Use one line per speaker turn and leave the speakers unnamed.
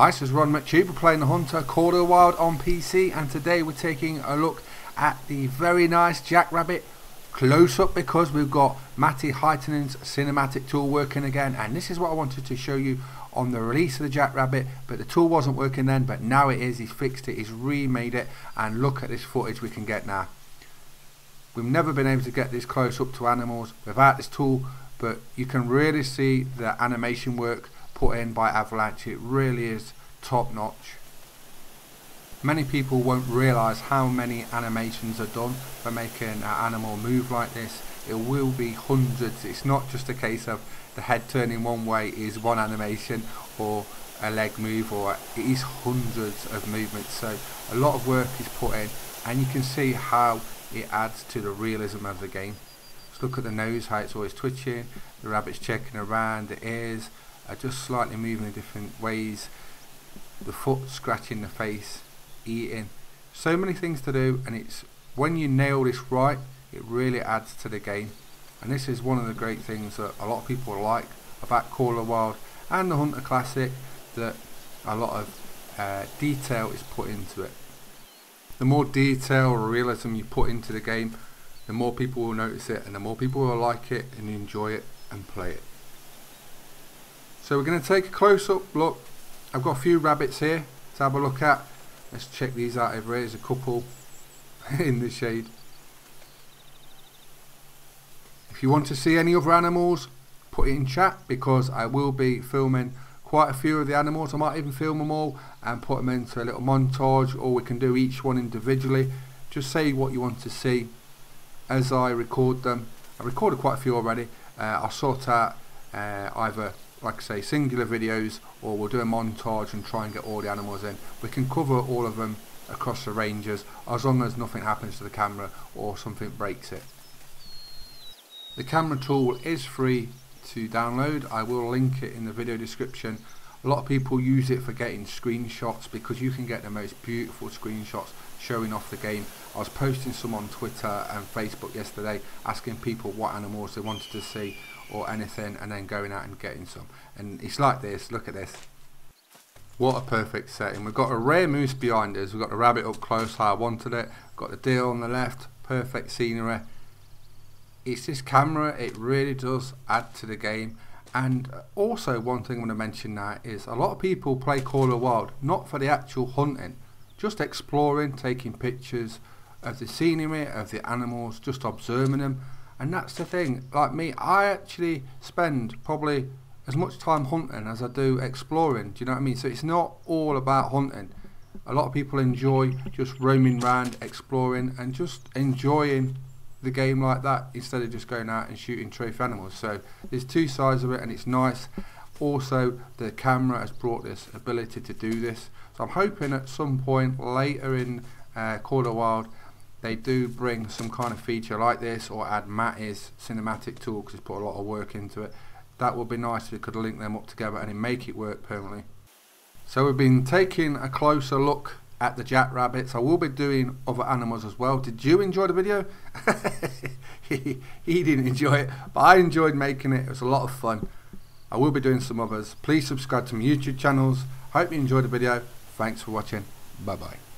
Hi, this is Ron McTube. We're playing the Hunter Call Wild on PC and today we're taking a look at the very nice Jackrabbit close up because we've got Matti Hietanen's cinematic tool working again and this is what I wanted to show you on the release of the Jackrabbit but the tool wasn't working then but now it is, he's fixed it, he's remade it and look at this footage we can get now. We've never been able to get this close up to animals without this tool but you can really see the animation work put in by Avalanche. It really is top notch. Many people won't realise how many animations are done for making an animal move like this. It will be hundreds. It's not just a case of the head turning one way is one animation or a leg move or it is hundreds of movements so a lot of work is put in and you can see how it adds to the realism of the game. Just look at the nose, how it's always twitching, the rabbit's checking around, the ears, are just slightly moving in different ways. The foot scratching the face eating. So many things to do and it's when you nail this right it really adds to the game. And this is one of the great things that a lot of people like about Call of the Wild and the Hunter Classic that a lot of uh, detail is put into it. The more detail or realism you put into the game the more people will notice it and the more people will like it and enjoy it and play it so we're going to take a close-up look. I've got a few rabbits here to have a look at. Let's check these out over here. There's a couple in the shade. If you want to see any other animals, put it in chat because I will be filming quite a few of the animals. I might even film them all and put them into a little montage or we can do each one individually. Just say what you want to see as I record them. I recorded quite a few already. Uh, I'll sort out uh, either like I say, singular videos or we'll do a montage and try and get all the animals in. We can cover all of them across the ranges as long as nothing happens to the camera or something breaks it. The camera tool is free to download. I will link it in the video description. A lot of people use it for getting screenshots because you can get the most beautiful screenshots showing off the game. I was posting some on Twitter and Facebook yesterday asking people what animals they wanted to see or anything and then going out and getting some. And it's like this, look at this. What a perfect setting. We've got a rare moose behind us, we've got the rabbit up close how I wanted it, got the deer on the left, perfect scenery. It's this camera, it really does add to the game. And uh, also one thing I want to mention now is a lot of people play Call of the Wild not for the actual hunting, just exploring, taking pictures of the scenery, of the animals, just observing them and that's the thing like me I actually spend probably as much time hunting as I do exploring do you know what I mean? So it's not all about hunting. A lot of people enjoy just roaming around exploring and just enjoying the game like that instead of just going out and shooting trophy animals. So there's two sides of it and it's nice. Also the camera has brought this ability to do this. So I'm hoping at some point later in uh, Call of Wild they do bring some kind of feature like this or add Matti's cinematic tool because he's put a lot of work into it. That would be nice if we could link them up together and make it work permanently. So we've been taking a closer look at the jackrabbits. I will be doing other animals as well. Did you enjoy the video? He, he didn't enjoy it but I enjoyed making it. It was a lot of fun. I will be doing some others. Please subscribe to my YouTube channels. Hope you enjoyed the video. Thanks for watching. Bye bye